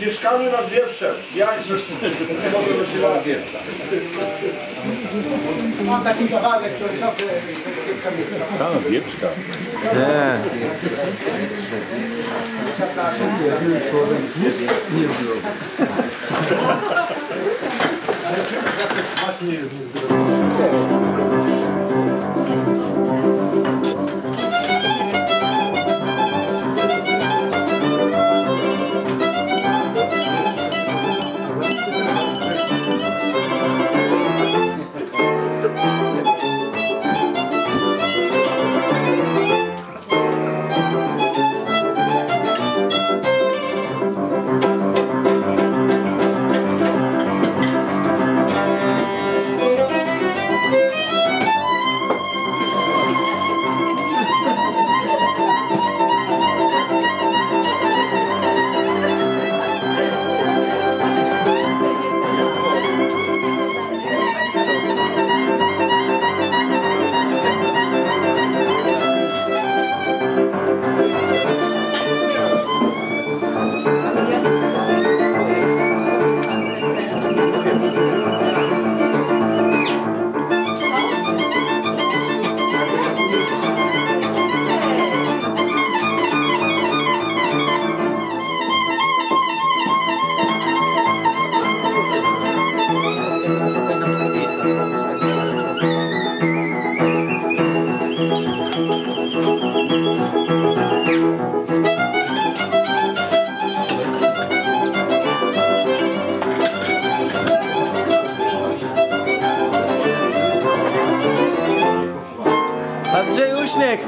Mieszkamy nad wieprzem. Jak zresztą Mam taki kawałek, który dobrze... A, wieprzka. Nie. Andrzej, uśmiech!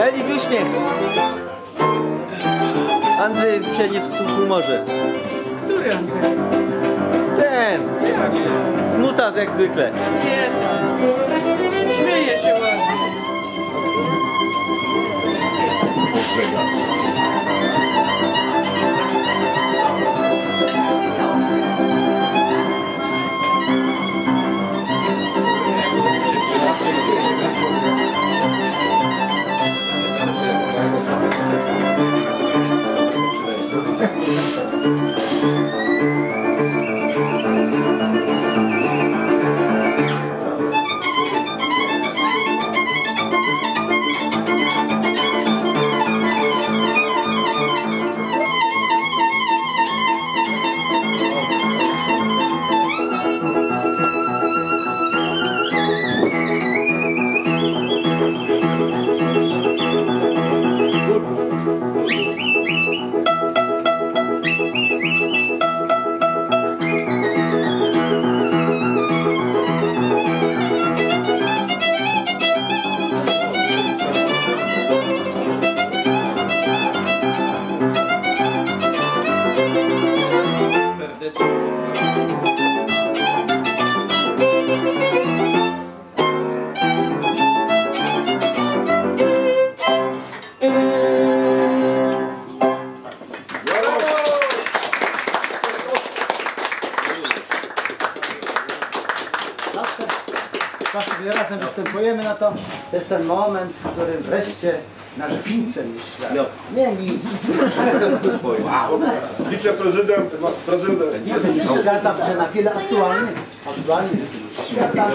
Elik, uśmiech! Andrzej jest dzisiaj nie w humorze. Który Andrzej? Ten! Smutas jak zwykle. Nie Zawsze, zawsze gdy razem występujemy, no to jest ten moment, w którym wreszcie nasz wiceminister, nie mi, Wiceprezydent, prezydent. wiceminister świata, że na chwilę aktualnie, aktualnie. Wiceminister świata.